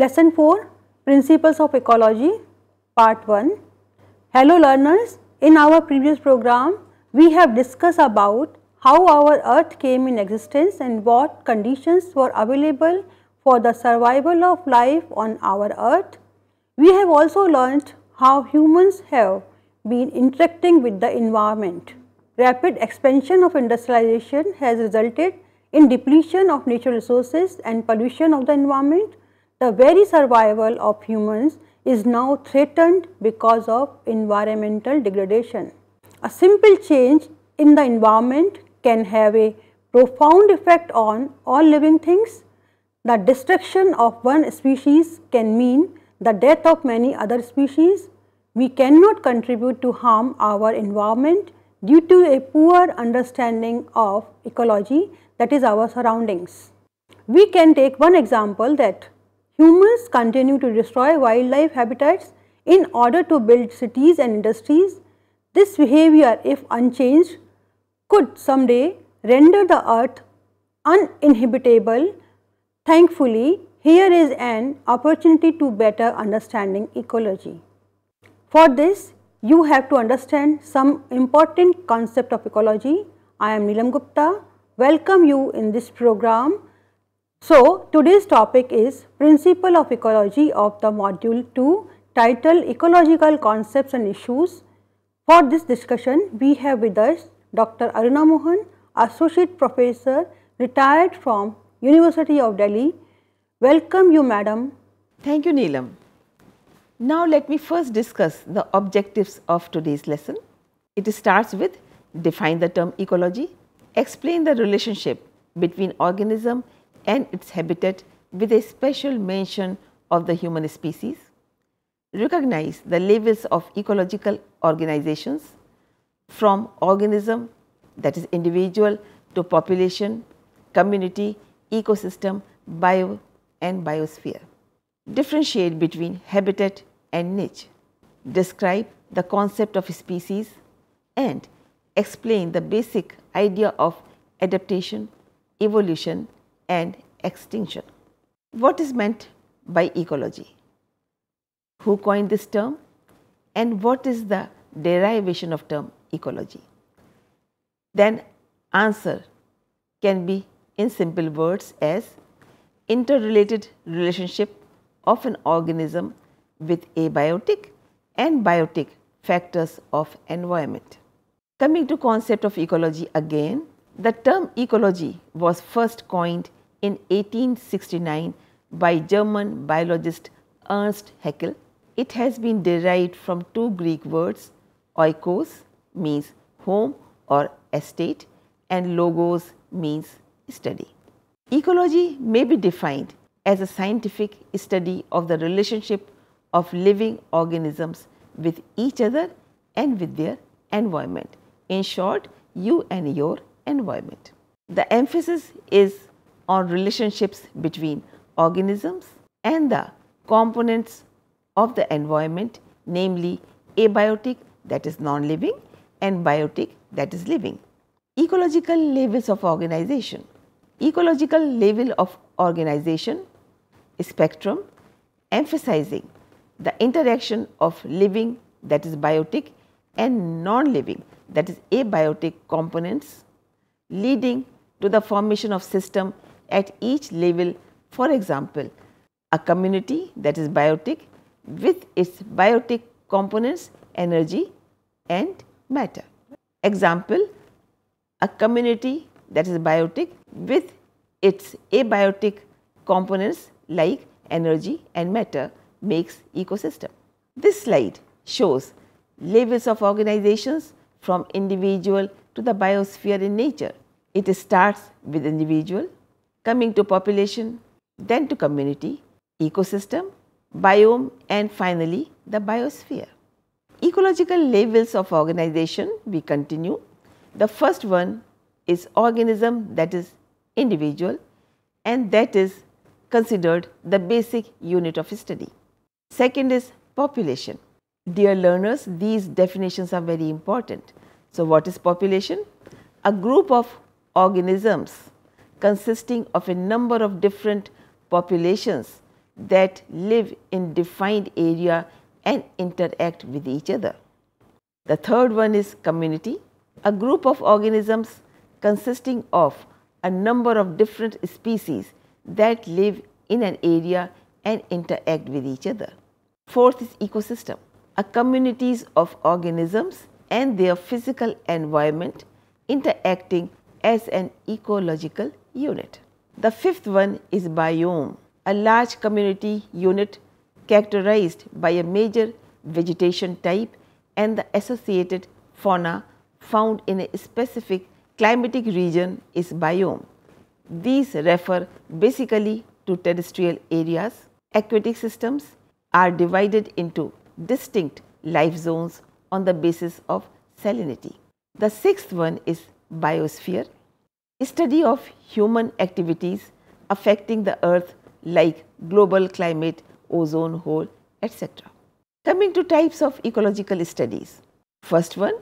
Lesson 4 Principles of Ecology Part 1 Hello learners, in our previous program we have discussed about how our earth came in existence and what conditions were available for the survival of life on our earth. We have also learnt how humans have been interacting with the environment. Rapid expansion of industrialization has resulted in depletion of natural resources and pollution of the environment. The very survival of humans is now threatened because of environmental degradation. A simple change in the environment can have a profound effect on all living things. The destruction of one species can mean the death of many other species. We cannot contribute to harm our environment due to a poor understanding of ecology that is our surroundings. We can take one example that humans continue to destroy wildlife habitats in order to build cities and industries. This behavior if unchanged could someday render the earth uninhabitable. Thankfully, here is an opportunity to better understanding ecology. For this, you have to understand some important concept of ecology. I am Neelam Gupta. Welcome you in this program. So, today's topic is Principle of Ecology of the Module 2 titled Ecological Concepts and Issues. For this discussion, we have with us Dr. Aruna Mohan, Associate Professor, retired from University of Delhi. Welcome you, Madam. Thank you, Neelam. Now let me first discuss the objectives of today's lesson. It starts with define the term ecology, explain the relationship between organism and its habitat with a special mention of the human species, recognize the levels of ecological organizations from organism that is individual to population, community, ecosystem, bio and biosphere. Differentiate between habitat and niche, describe the concept of species and explain the basic idea of adaptation, evolution and extinction. What is meant by ecology? Who coined this term and what is the derivation of term ecology? Then answer can be in simple words as interrelated relationship of an organism with abiotic and biotic factors of environment. Coming to concept of ecology again, the term ecology was first coined in 1869 by German biologist Ernst Haeckel. It has been derived from two Greek words, oikos means home or estate and logos means study. Ecology may be defined as a scientific study of the relationship of living organisms with each other and with their environment. In short, you and your environment. The emphasis is on relationships between organisms and the components of the environment namely abiotic that is non-living and biotic that is living. Ecological levels of organization. Ecological level of organization spectrum emphasizing the interaction of living that is biotic and non-living that is abiotic components leading to the formation of system at each level for example a community that is biotic with its biotic components energy and matter. Example a community that is biotic with its abiotic components like energy and matter makes ecosystem. This slide shows levels of organizations from individual to the biosphere in nature. It starts with individual, coming to population, then to community, ecosystem, biome and finally the biosphere. Ecological levels of organization we continue. The first one is organism that is individual and that is considered the basic unit of study. Second is population. Dear learners, these definitions are very important. So, what is population? A group of organisms consisting of a number of different populations that live in defined area and interact with each other. The third one is community, a group of organisms consisting of a number of different species that live in an area and interact with each other. Fourth is ecosystem, a communities of organisms and their physical environment interacting as an ecological unit. The fifth one is biome, a large community unit characterized by a major vegetation type and the associated fauna found in a specific climatic region is biome. These refer basically to terrestrial areas. Aquatic systems are divided into distinct life zones on the basis of salinity. The sixth one is biosphere, study of human activities affecting the earth like global climate, ozone hole, etc. Coming to types of ecological studies. First one,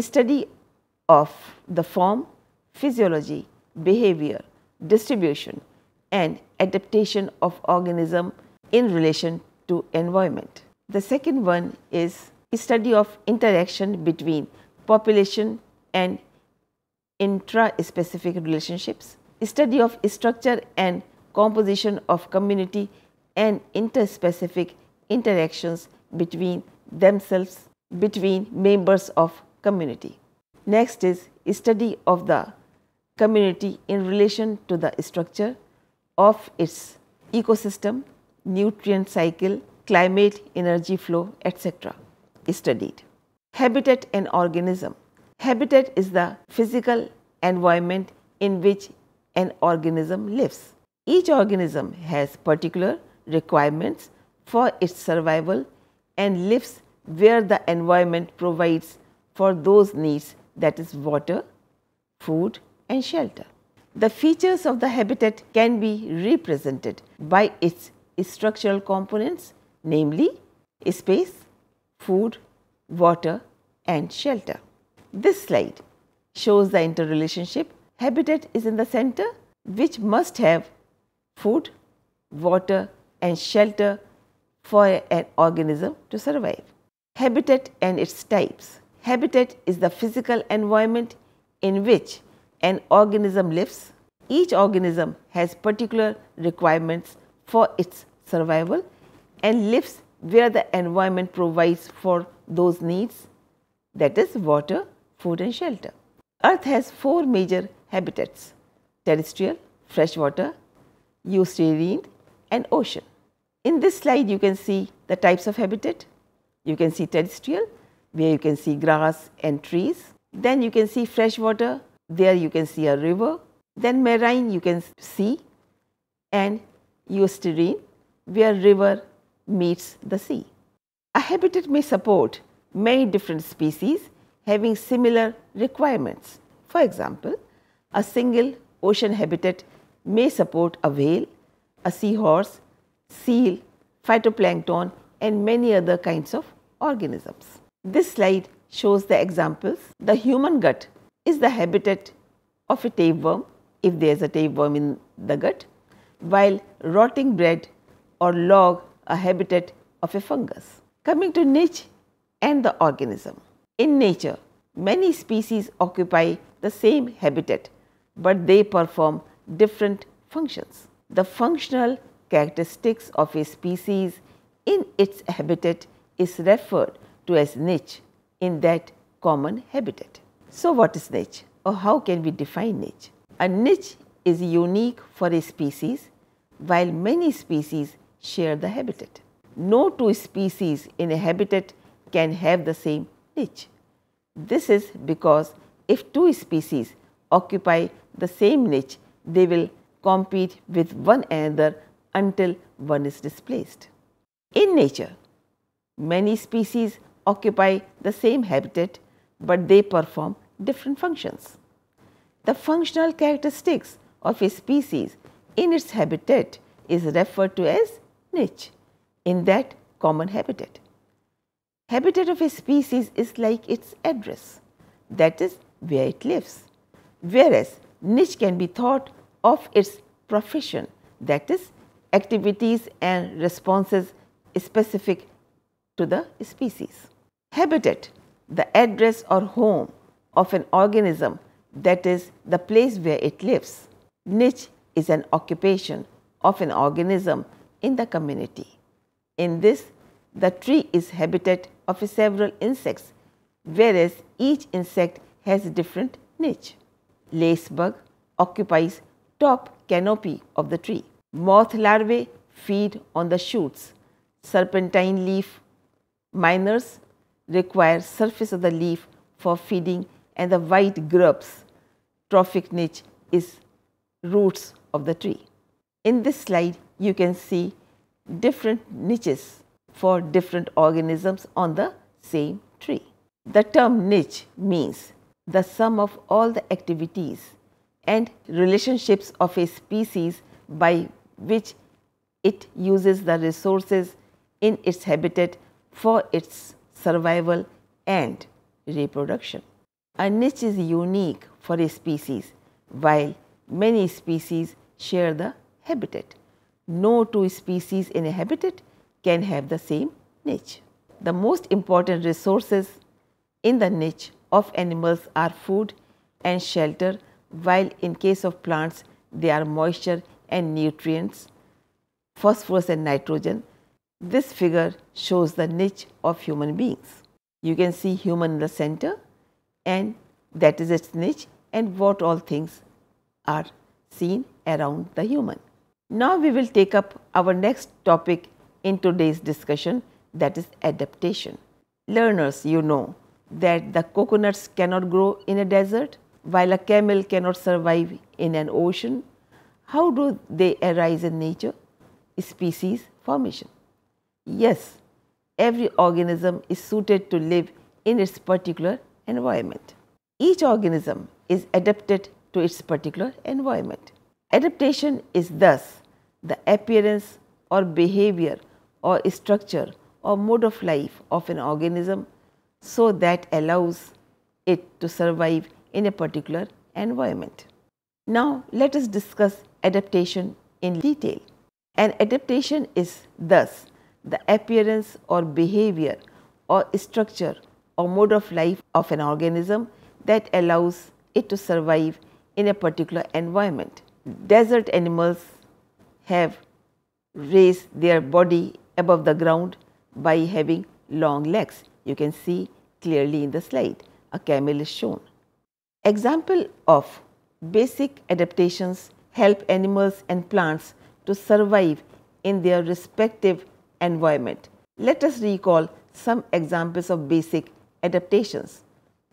study of the form, physiology, behavior, distribution and adaptation of organism in relation to environment. The second one is study of interaction between population and intra-specific relationships, study of structure and composition of community and interspecific interactions between themselves, between members of community. Next is study of the community in relation to the structure of its ecosystem, nutrient cycle, climate, energy flow, etc. studied. Habitat and organism. Habitat is the physical environment in which an organism lives. Each organism has particular requirements for its survival and lives where the environment provides for those needs that is water, food and shelter. The features of the habitat can be represented by its structural components namely space, food, water and shelter. This slide shows the interrelationship. Habitat is in the center which must have food, water and shelter for an organism to survive. Habitat and its types. Habitat is the physical environment in which an organism lives. Each organism has particular requirements for its survival and lives where the environment provides for those needs that is water, food and shelter. Earth has four major habitats terrestrial, freshwater, estuarine and ocean. In this slide you can see the types of habitat. You can see terrestrial where you can see grass and trees. Then you can see freshwater there you can see a river. Then marine you can see and estuarine where river meets the sea. A habitat may support many different species having similar requirements. For example, a single ocean habitat may support a whale, a seahorse, seal, phytoplankton and many other kinds of organisms. This slide shows the examples. The human gut is the habitat of a tapeworm if there is a tapeworm in the gut, while rotting bread or log a habitat of a fungus. Coming to niche and the organism. In nature, many species occupy the same habitat, but they perform different functions. The functional characteristics of a species in its habitat is referred to as niche in that common habitat. So, what is niche or how can we define niche? A niche is unique for a species while many species share the habitat. No two species in a habitat can have the same niche. This is because if two species occupy the same niche, they will compete with one another until one is displaced. In nature, many species occupy the same habitat, but they perform different functions. The functional characteristics of a species in its habitat is referred to as niche in that common habitat. Habitat of a species is like its address, that is where it lives, whereas niche can be thought of its profession, that is activities and responses specific to the species. Habitat, the address or home of an organism that is the place where it lives. Niche is an occupation of an organism in the community. In this, the tree is habitat of several insects, whereas each insect has a different niche. Lacebug occupies top canopy of the tree. Moth larvae feed on the shoots. Serpentine leaf miners require surface of the leaf for feeding and the white grubs trophic niche is roots of the tree. In this slide you can see different niches for different organisms on the same tree. The term niche means the sum of all the activities and relationships of a species by which it uses the resources in its habitat for its survival and reproduction. A niche is unique for a species while many species share the habitat. No two species in a habitat can have the same niche. The most important resources in the niche of animals are food and shelter while in case of plants they are moisture and nutrients, phosphorus and nitrogen. This figure shows the niche of human beings. You can see human in the center and that is its niche and what all things are seen around the human. Now we will take up our next topic in today's discussion that is adaptation. Learners, you know that the coconuts cannot grow in a desert while a camel cannot survive in an ocean. How do they arise in nature? Species formation. Yes, every organism is suited to live in its particular environment. Each organism is adapted to its particular environment. Adaptation is thus the appearance or behavior or structure or mode of life of an organism so that allows it to survive in a particular environment. Now, let us discuss adaptation in detail. An adaptation is thus the appearance or behavior or structure or mode of life of an organism that allows it to survive in a particular environment. Desert animals have raised their body above the ground by having long legs. You can see clearly in the slide, a camel is shown. Example of basic adaptations help animals and plants to survive in their respective environment. Let us recall some examples of basic adaptations.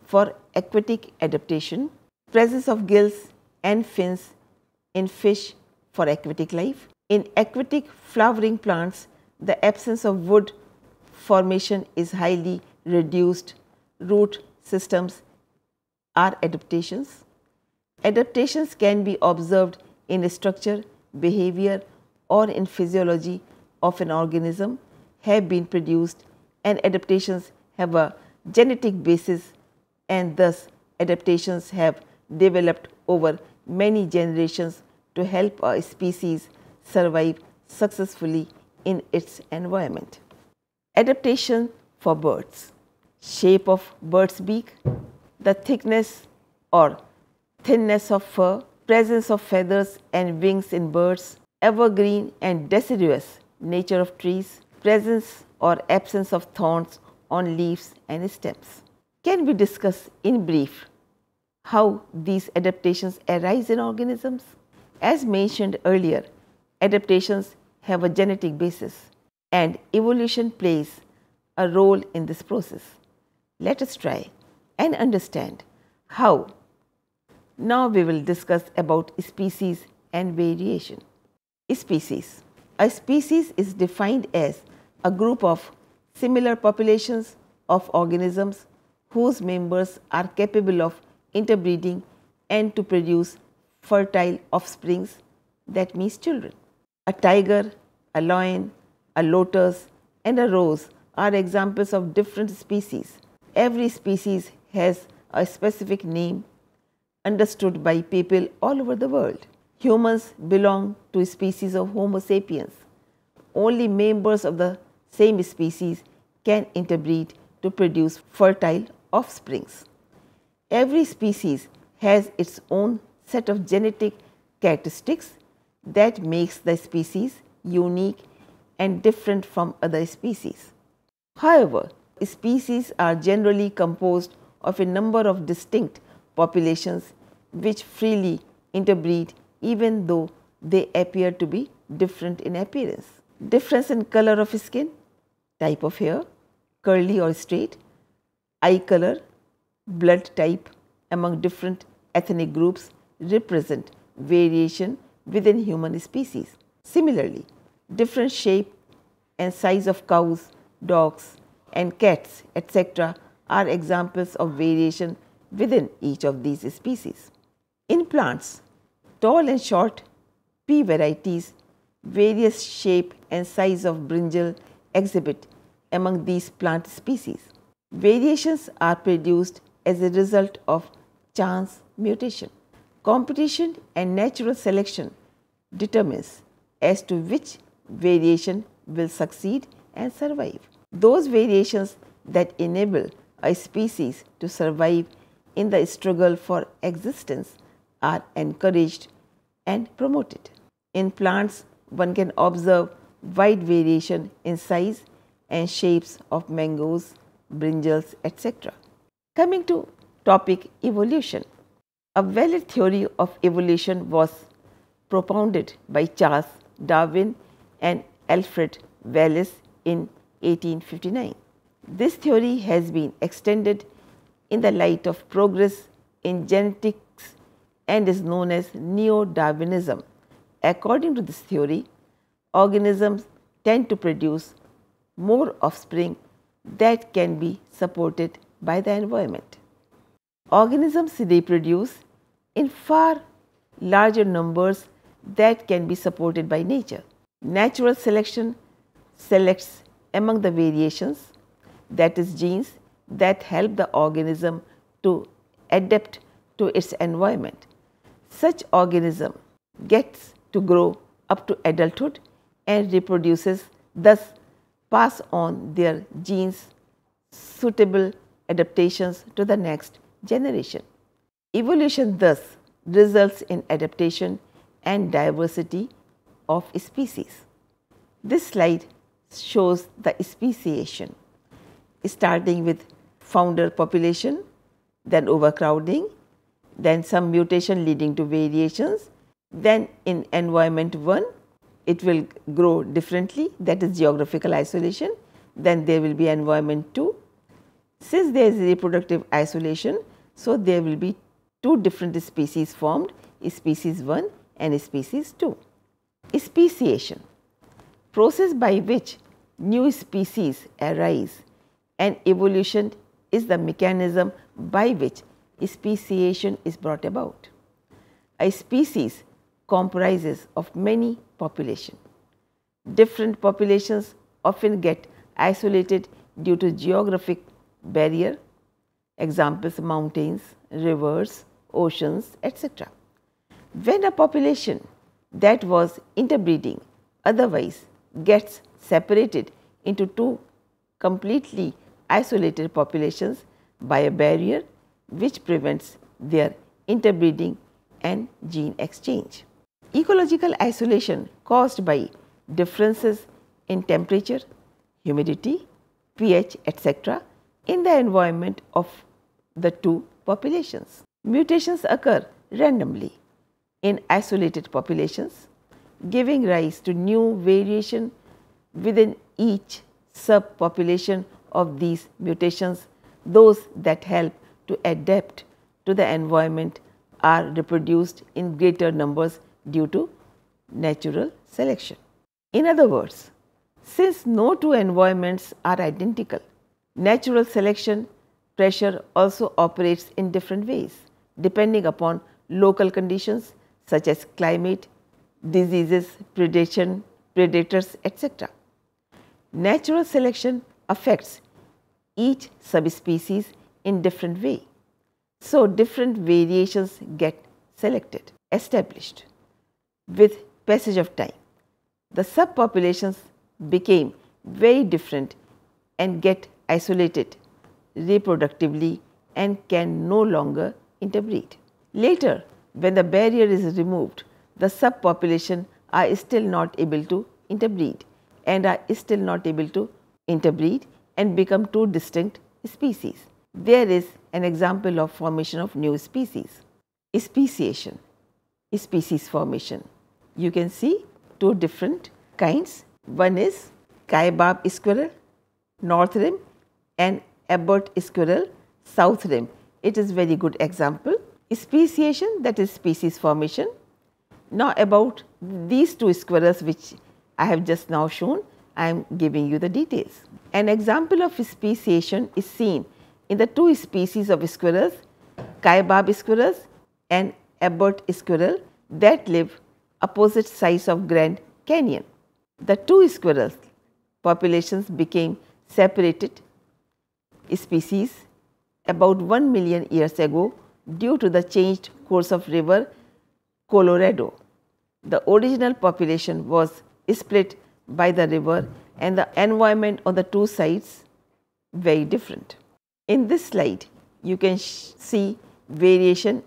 For aquatic adaptation, presence of gills and fins in fish for aquatic life. In aquatic flowering plants, the absence of wood formation is highly reduced. Root systems are adaptations. Adaptations can be observed in structure, behavior or in physiology of an organism have been produced and adaptations have a genetic basis and thus adaptations have developed over many generations to help a species survive successfully in its environment. Adaptation for birds. Shape of bird's beak, the thickness or thinness of fur, presence of feathers and wings in birds, evergreen and deciduous nature of trees, presence or absence of thorns on leaves and stems. Can we discuss in brief how these adaptations arise in organisms? As mentioned earlier, adaptations have a genetic basis and evolution plays a role in this process. Let us try and understand how. Now we will discuss about species and variation. Species. A species is defined as a group of similar populations of organisms whose members are capable of interbreeding and to produce fertile offsprings that means children. A tiger, a lion, a lotus and a rose are examples of different species. Every species has a specific name understood by people all over the world. humans belong to a species of Homo sapiens. Only members of the same species can interbreed to produce fertile offsprings. Every species has its own set of genetic characteristics that makes the species unique and different from other species. However, species are generally composed of a number of distinct populations which freely interbreed even though they appear to be different in appearance. Difference in color of skin, type of hair, curly or straight, eye color, blood type among different ethnic groups represent variation within human species. Similarly, different shape and size of cows, dogs and cats etc. are examples of variation within each of these species. In plants, tall and short pea varieties, various shape and size of brinjal exhibit among these plant species. Variations are produced as a result of chance mutation. Competition and natural selection determines as to which variation will succeed and survive. Those variations that enable a species to survive in the struggle for existence are encouraged and promoted. In plants, one can observe wide variation in size and shapes of mangoes, brinjals, etc. Coming to topic evolution. A valid theory of evolution was propounded by Charles Darwin and Alfred Wallace in 1859. This theory has been extended in the light of progress in genetics and is known as Neo-Darwinism. According to this theory, organisms tend to produce more offspring that can be supported by the environment. Organisms reproduce in far larger numbers that can be supported by nature. Natural selection selects among the variations that is genes that help the organism to adapt to its environment. Such organism gets to grow up to adulthood and reproduces thus pass on their genes suitable adaptations to the next generation. Evolution thus results in adaptation and diversity of species. This slide shows the speciation starting with founder population, then overcrowding, then some mutation leading to variations, then in environment 1 it will grow differently that is geographical isolation, then there will be environment 2. Since there is reproductive isolation, so there will be two different species formed species 1 and species 2. Speciation process by which new species arise and evolution is the mechanism by which speciation is brought about. A species comprises of many population. Different populations often get isolated due to geographic barrier, examples mountains, rivers, oceans, etc. When a population that was interbreeding otherwise gets separated into two completely isolated populations by a barrier which prevents their interbreeding and gene exchange. Ecological isolation caused by differences in temperature, humidity, pH etc. in the environment of the two populations. Mutations occur randomly in isolated populations giving rise to new variation within each subpopulation of these mutations, those that help to adapt to the environment are reproduced in greater numbers due to natural selection. In other words, since no two environments are identical, natural selection pressure also operates in different ways depending upon local conditions such as climate, diseases, predation, predators, etc. Natural selection affects each subspecies in different way. So, different variations get selected, established. with passage of time. The subpopulations became very different and get isolated reproductively and can no longer interbreed. Later, when the barrier is removed, the subpopulation are still not able to interbreed and are still not able to interbreed and become two distinct species. There is an example of formation of new species, speciation, species formation. You can see two different kinds. One is kaibab squirrel, north rim and Abert squirrel, south rim. It is very good example. Speciation that is species formation. Now about these two squirrels which I have just now shown, I am giving you the details. An example of speciation is seen in the two species of squirrels, Kaibab squirrels and Abert squirrel that live opposite sides of Grand Canyon. The two squirrels populations became separated species about 1 million years ago due to the changed course of river Colorado. The original population was split by the river and the environment on the two sides very different. In this slide, you can see variation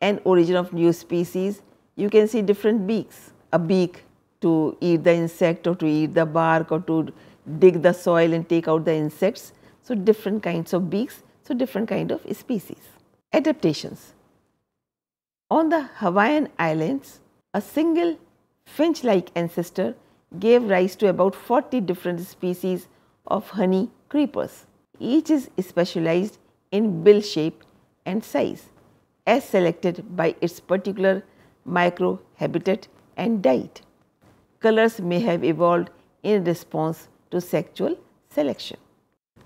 and origin of new species. You can see different beaks, a beak to eat the insect or to eat the bark or to dig the soil and take out the insects. So, different kinds of beaks, so different kind of species. Adaptations. On the Hawaiian Islands, a single finch-like ancestor gave rise to about 40 different species of honey creepers. Each is specialized in bill shape and size as selected by its particular microhabitat and diet. Colors may have evolved in response to sexual selection.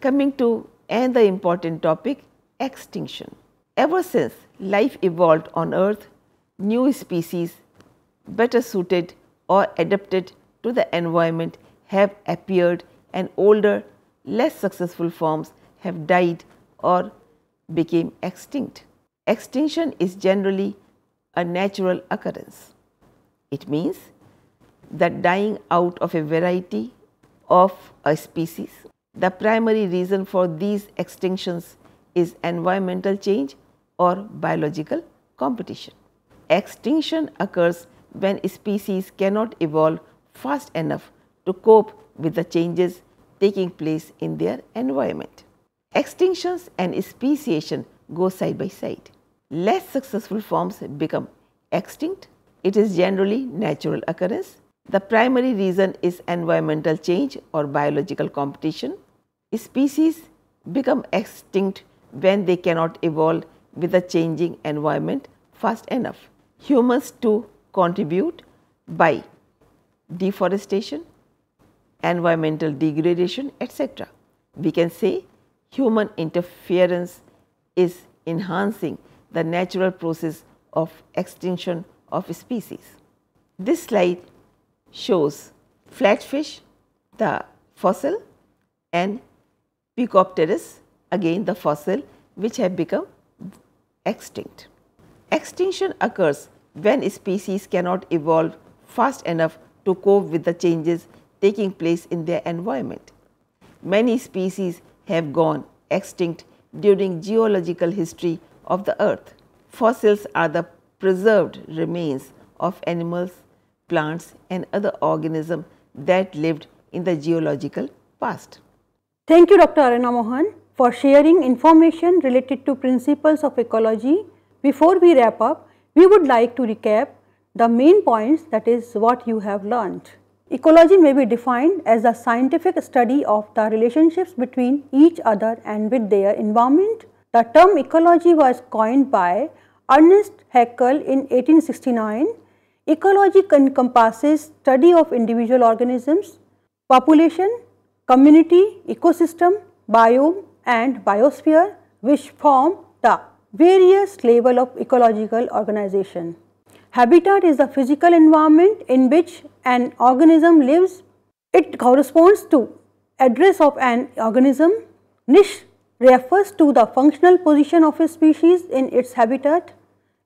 Coming to another important topic extinction. Ever since life evolved on earth, new species better suited or adapted to the environment have appeared and older less successful forms have died or became extinct. Extinction is generally a natural occurrence. It means that dying out of a variety of a species the primary reason for these extinctions is environmental change or biological competition. Extinction occurs when species cannot evolve fast enough to cope with the changes taking place in their environment. Extinctions and speciation go side by side. Less successful forms become extinct. It is generally natural occurrence. The primary reason is environmental change or biological competition. Species become extinct when they cannot evolve with the changing environment fast enough. Humans too contribute by deforestation, environmental degradation, etc. We can say human interference is enhancing the natural process of extinction of species. This slide shows flatfish, the fossil and Pecopteris again the fossil which have become extinct. Extinction occurs when species cannot evolve fast enough to cope with the changes taking place in their environment. Many species have gone extinct during geological history of the earth. Fossils are the preserved remains of animals, plants and other organisms that lived in the geological past. Thank you Dr. Aruna Mohan for sharing information related to principles of ecology. Before we wrap up, we would like to recap the main points that is what you have learned. Ecology may be defined as the scientific study of the relationships between each other and with their environment. The term ecology was coined by Ernest Haeckel in 1869. Ecology encompasses study of individual organisms, population, community, ecosystem, biome and biosphere which form the various level of ecological organization. Habitat is the physical environment in which an organism lives. It corresponds to address of an organism. Niche refers to the functional position of a species in its habitat.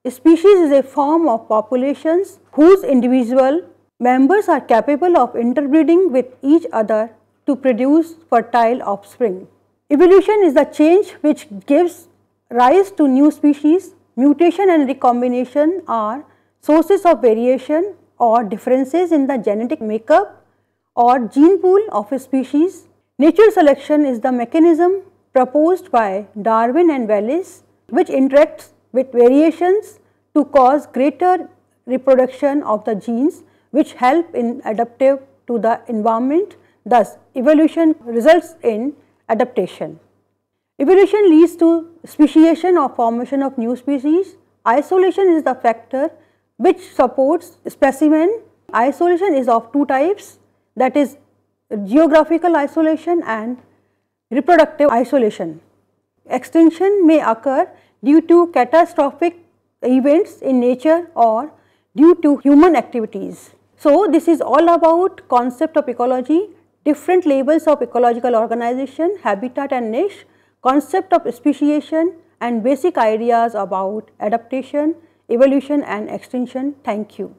A species is a form of populations whose individual members are capable of interbreeding with each other to produce fertile offspring. Evolution is the change which gives rise to new species. Mutation and recombination are sources of variation or differences in the genetic makeup or gene pool of a species. Natural selection is the mechanism proposed by Darwin and Wallace which interacts with variations to cause greater reproduction of the genes which help in adaptive to the environment. Thus, evolution results in adaptation. Evolution leads to speciation or formation of new species. Isolation is the factor which supports specimen. Isolation is of two types that is geographical isolation and reproductive isolation. Extinction may occur due to catastrophic events in nature or due to human activities. So, this is all about concept of ecology, different levels of ecological organization, habitat and niche, concept of speciation and basic ideas about adaptation, evolution and extinction. Thank you.